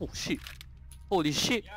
Oh shit. Holy shit. Yeah.